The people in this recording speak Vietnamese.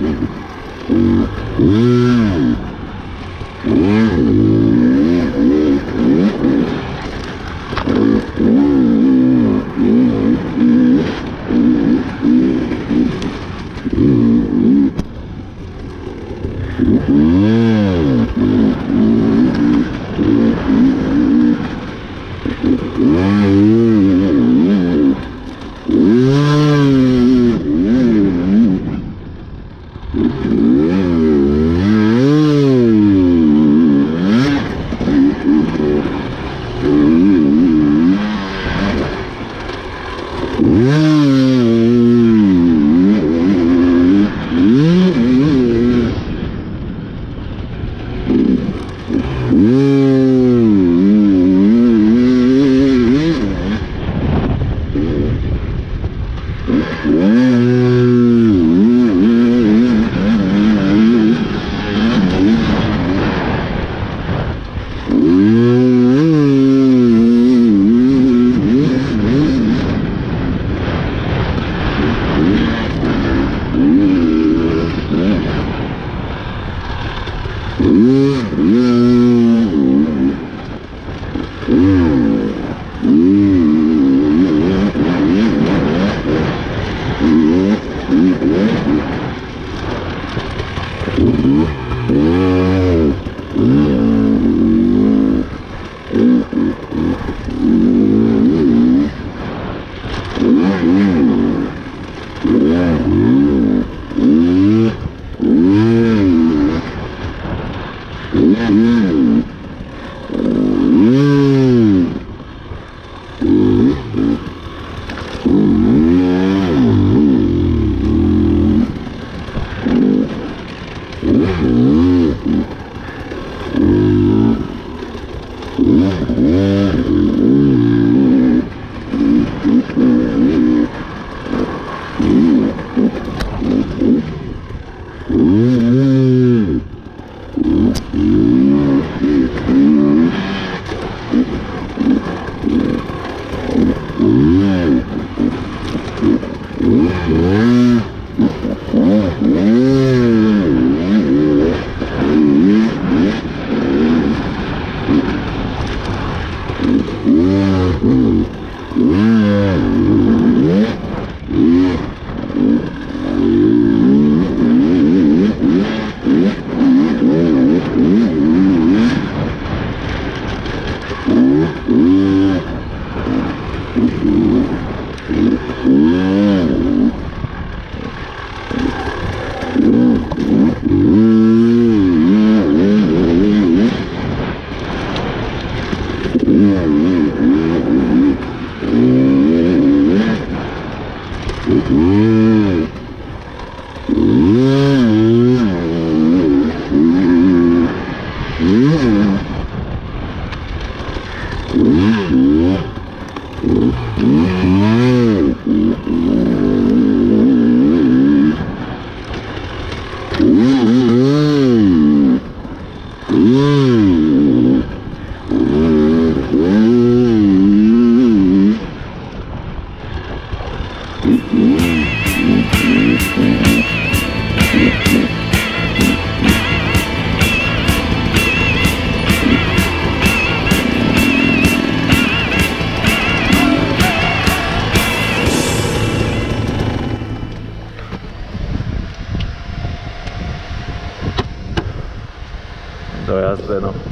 Mm-hmm. Mm-hmm. Do desastre, ¿no?